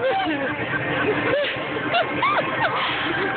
Oh,